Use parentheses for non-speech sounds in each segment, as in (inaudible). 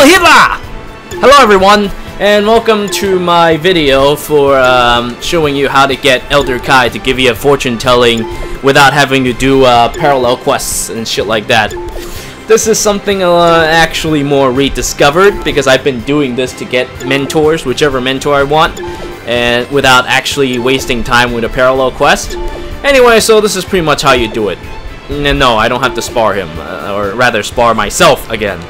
Hello everyone, and welcome to my video for um, showing you how to get Elder Kai to give you a fortune telling without having to do uh, parallel quests and shit like that. This is something uh, actually more rediscovered because I've been doing this to get mentors, whichever mentor I want, and without actually wasting time with a parallel quest. Anyway, so this is pretty much how you do it. No, I don't have to spar him, uh, or rather spar myself again.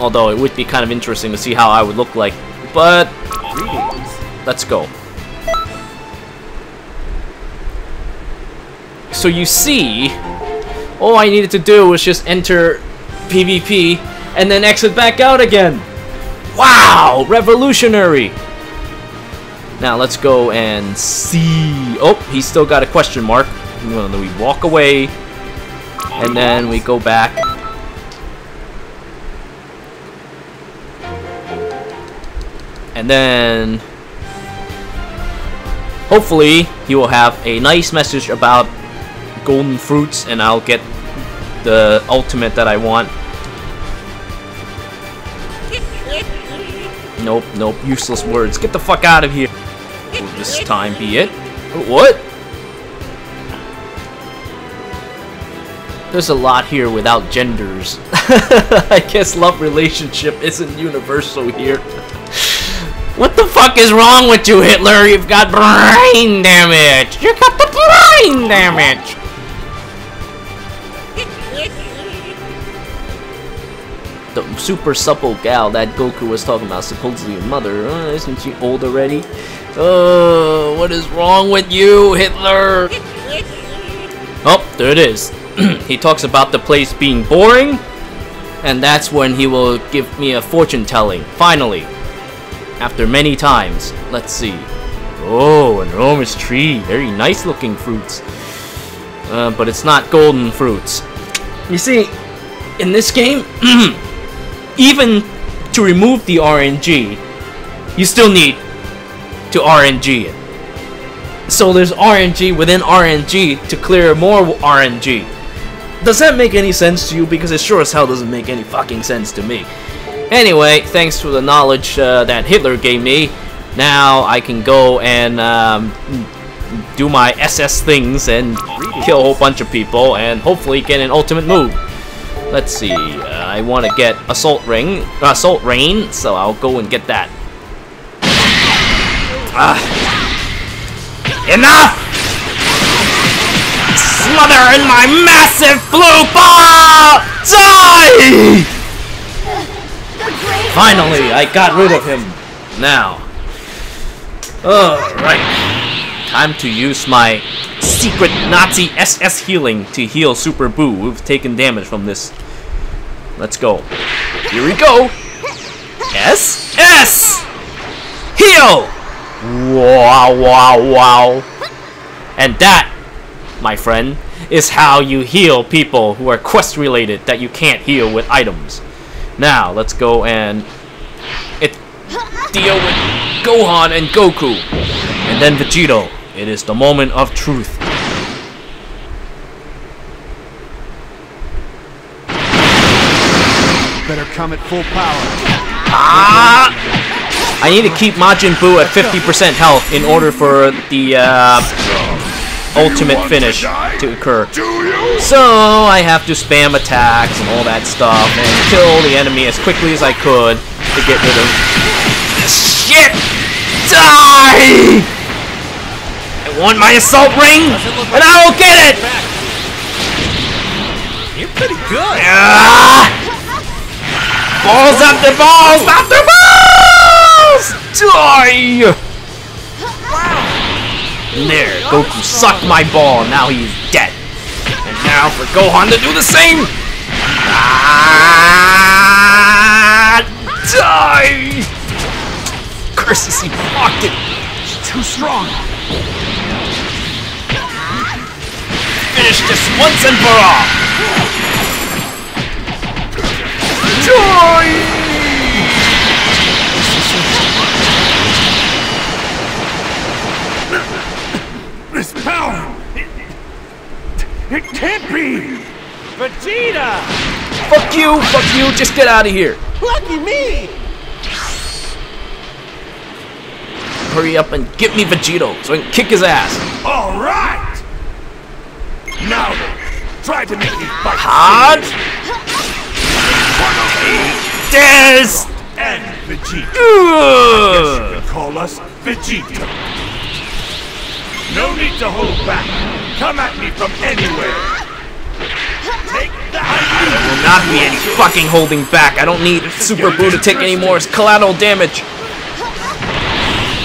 Although it would be kind of interesting to see how I would look like. But, let's go. So you see, all I needed to do was just enter PvP and then exit back out again. Wow, revolutionary. Now let's go and see. Oh, he's still got a question mark. We walk away, and then we go back. And then hopefully he will have a nice message about golden fruits and I'll get the ultimate that I want. Nope, nope, useless words. Get the fuck out of here. Will this time be it? What? There's a lot here without genders. (laughs) I guess love relationship isn't universal here. (laughs) what the fuck is wrong with you, Hitler? You've got brain damage! You've got the brain damage! the super supple gal that Goku was talking about, supposedly your mother, uh, isn't she old already? Oh, what is wrong with you, Hitler? Oh, there it is. (clears throat) he talks about the place being boring, and that's when he will give me a fortune telling. Finally, after many times. Let's see. Oh, enormous tree. Very nice looking fruits. Uh, but it's not golden fruits. You see, in this game, (clears throat) even to remove the RNG, you still need to RNG it. So there's RNG within RNG to clear more RNG. Does that make any sense to you? Because it sure as hell doesn't make any fucking sense to me. Anyway, thanks for the knowledge uh, that Hitler gave me, now I can go and um, do my SS things and kill a whole bunch of people and hopefully get an ultimate move. Let's see, uh, I want to get Assault Ring, uh, Assault Rain, so I'll go and get that. Ah. Enough! Smother in my massive blue ball! Die! Finally, I got rid of him. Now. Alright. Time to use my secret Nazi SS healing to heal Super Buu, who've taken damage from this. Let's go. Here we go. S S Heal! Wow, wow, wow. And that, my friend, is how you heal people who are quest related that you can't heal with items. Now, let's go and it deal with Gohan and Goku. And then Vegito. It is the moment of truth. Better come at full power. Ah! I need to keep Majin Buu at 50% health in order for the uh, ultimate finish to occur. So I have to spam attacks and all that stuff and kill the enemy as quickly as I could to get rid of shit. Die! I want my assault ring, and I will get it. You're pretty good. Ah! Balls after balls after balls! Die! There, Goku sucked my ball, now he's dead. And now for Gohan to do the same! Ah, die! Curses, he blocked it! Too strong. Finish this once and for all! Die! This power. It, it can't be. Vegeta! Fuck you, fuck you, just get out of here. Lucky me! Hurry up and get me Vegito so I can kick his ass. All right! Now then, try to make me fight. Hard. Des. And Vegeta. Ugh. You can call us Vegeta. No need to hold back. Come at me from anywhere. Take that! Will not be any fucking holding back. I don't need Super Buu to take any more collateral damage.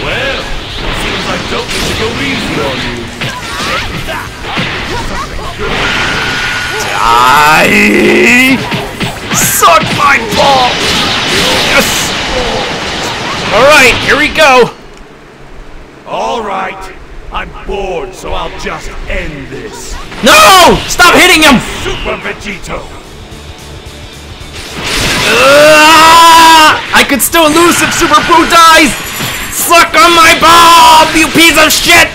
Well, seems I don't need to go easy on you. I suck my ball. Yes. All right, here we go. All right. I'm bored, so I'll just end this. No! Stop hitting him! Super Vegito! Ah! I could still lose if Super Buu dies! Suck on my ball, you piece of shit!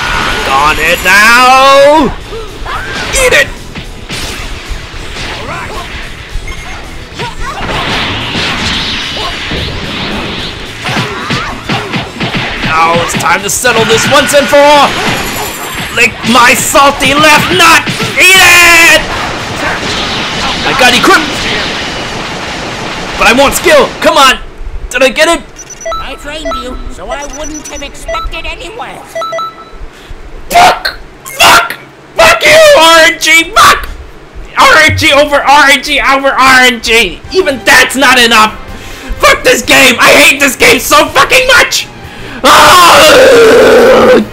Suck on it now! Time to settle this once and for all! Lick my salty left nut! Eat it! I got equipped! But I want skill! Come on! Did I get it? I trained you, so I wouldn't have expected any less. Fuck! Fuck! Fuck you, RNG! Fuck! RNG over RNG over RNG! Even that's not enough! Fuck this game! I hate this game so fucking much! Ah!